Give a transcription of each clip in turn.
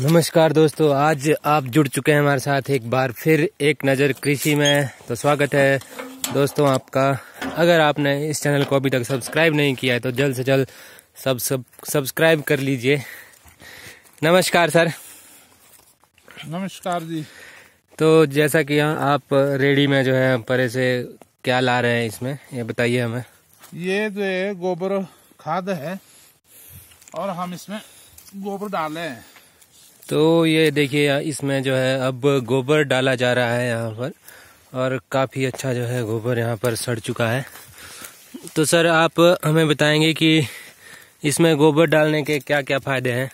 नमस्कार दोस्तों आज आप जुड़ चुके हैं हमारे साथ एक बार फिर एक नज़र कृषि में। तो स्वागत है दोस्तों आपका। अगर आपने इस चैनल को अभी तक सब्सक्राइब नहीं किया है तो जल्द से जल्द सब सब सब्सक्राइब कर लीजिए। नमस्कार सर। नमस्कार जी। तो जैसा कि आप रेडी में जो है परे से क्या ला रहे हैं इसमें ये बताइए हमें। ये जो है गोबर खाद है और हम इसमें गोबर डाले हैं। तो ये देखिए, इसमें जो है अब गोबर डाला जा रहा है यहाँ पर, और काफ़ी अच्छा जो है गोबर यहाँ पर सड़ चुका है। तो सर, आप हमें बताएँगे कि इसमें गोबर डालने के क्या क्या फ़ायदे हैं?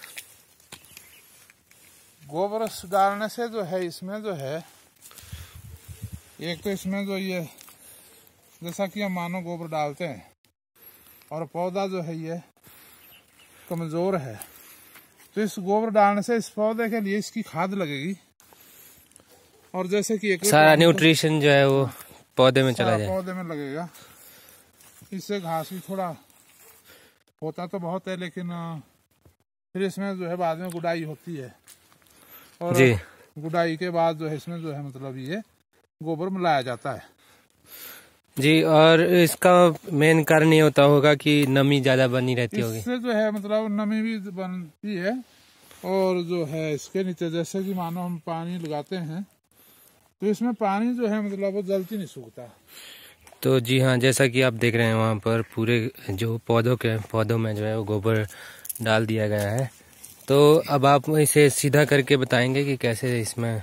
गोबर डालने से जो है, इसमें जो है, एक तो इसमें जो ये, जैसा कि हम मानो गोबर डालते हैं, और पौधा जो है ये कमज़ोर है। तो इस गोबर डालने से इस पौधे के लिए इसकी खाद लगेगी। और जैसे कि एक सारा न्यूट्रिशन जो है वो पौधे में चला जाए। पौधे में लगेगा। इससे घास भी थोड़ा होता तो बहुत है लेकिन फिर इसमें जो है बाद में गुडाई होती है। और जी। गुडाई के बाद जो है इसमें जो है मतलब ये गोबर मिलाया जाता है। जी और इसका मेन कारण ये होता होगा कि नमी ज़्यादा बनी रहती होगी। इससे जो है मतलब नमी भी बनती है और जो है इसके नीचे जैसे कि मानो हम पानी लगाते हैं तो इसमें पानी जो है मतलब वो जल्दी नहीं सूखता। तो जी हाँ जैसा कि आप देख रहे हैं वहाँ पर पूरे जो पौधों के पौधों में जो है वो गोबर डाल दिया गया है। तो अब आप इसे सीधा करके बताएँगे कि कैसे इसमें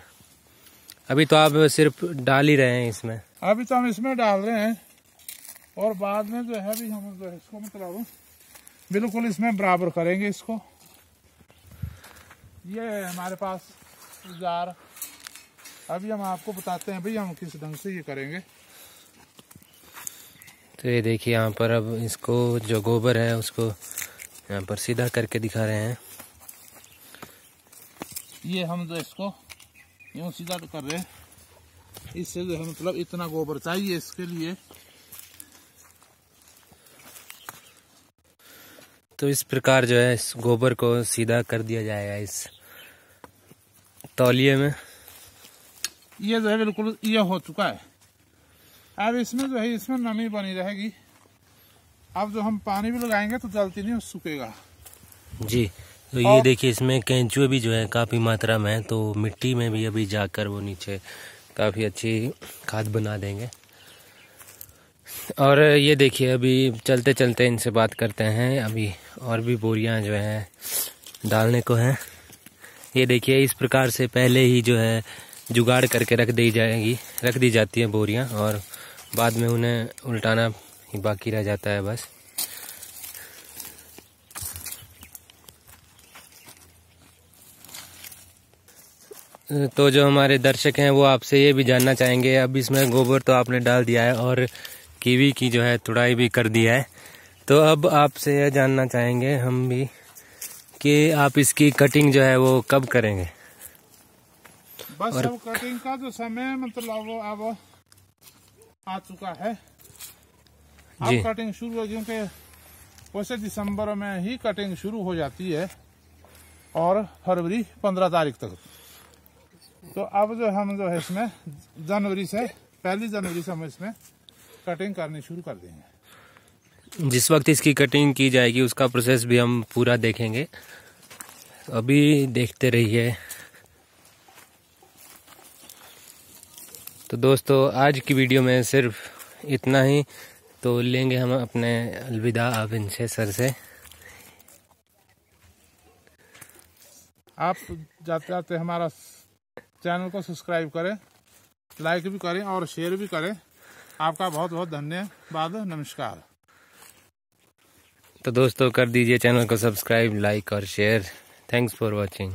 अभी तो आप सिर्फ़ डाल ही रहे हैं इसमें। अभी तो हम इसमें डाल रहे हैं। और बाद में जो है अभी हम जो है इसको मतलब बिल्कुल इसमें बराबर करेंगे इसको। ये हमारे पास जार। अभी हम आपको बताते हैं भाई हम किस ढंग से ये करेंगे। तो ये देखिए यहाँ पर अब इसको जो गोबर है उसको यहाँ पर सीधा करके दिखा रहे हैं। ये हम जो इसको यूँ सीधा कर रहे हैं? इससे जो है मतलब इतना गोबर चाहिए इसके लिए। तो इस प्रकार जो है इस गोबर को सीधा कर दिया जाएगा इस तौलिए में। ये जो है बिल्कुल ये हो चुका है। अब इसमें जो है इसमें नमी बनी रहेगी। अब जो हम पानी भी लगाएँगे तो जल्दी नहीं सूखेगा। जी। तो ये देखिए इसमें कैंचुए भी जो है काफ़ी मात्रा में है तो मिट्टी में भी अभी जाकर वो नीचे काफ़ी अच्छी खाद बना देंगे। और ये देखिए अभी चलते चलते इनसे बात करते हैं। अभी और भी बोरियाँ जो हैं डालने को हैं। ये देखिए इस प्रकार से पहले ही जो है जुगाड़ करके रख दी जाएगी रख दी जाती है बोरियाँ और बाद में उन्हें उल्टाना ही बाकी रह जाता है बस। तो जो हमारे दर्शक हैं वो आपसे ये भी जानना चाहेंगे अब इसमें गोबर तो आपने डाल दिया है और कीवी की जो है तुड़ाई भी कर दिया है। तो अब आपसे यह जानना चाहेंगे हम भी कि आप इसकी कटिंग जो है वो कब करेंगे? बस और अब कटिंग का जो समय मतलब वो अब आ चुका है। अब कटिंग शुरू हो क्योंकि वैसे दिसंबर में ही कटिंग शुरू हो जाती है और फरवरी पंद्रह तारीख तक। तो अब जो हम जो है इसमें जनवरी से पहली जनवरी से हम इसमें कटिंग करनी शुरू कर देंगे। जिस वक्त इसकी कटिंग की जाएगी उसका प्रोसेस भी हम पूरा देखेंगे। अभी देखते रहिए। तो दोस्तों आज की वीडियो में सिर्फ़ इतना ही। तो लेंगे हम अपने अलविदा अब इनसे सर से। आप जाते जाते हमारा चैनल को सब्सक्राइब करें, लाइक भी करें और शेयर भी करें। आपका बहुत बहुत धन्यवाद। नमस्कार। तो दोस्तों, कर दीजिए चैनल को सब्सक्राइब, लाइक और शेयर। Thanks for watching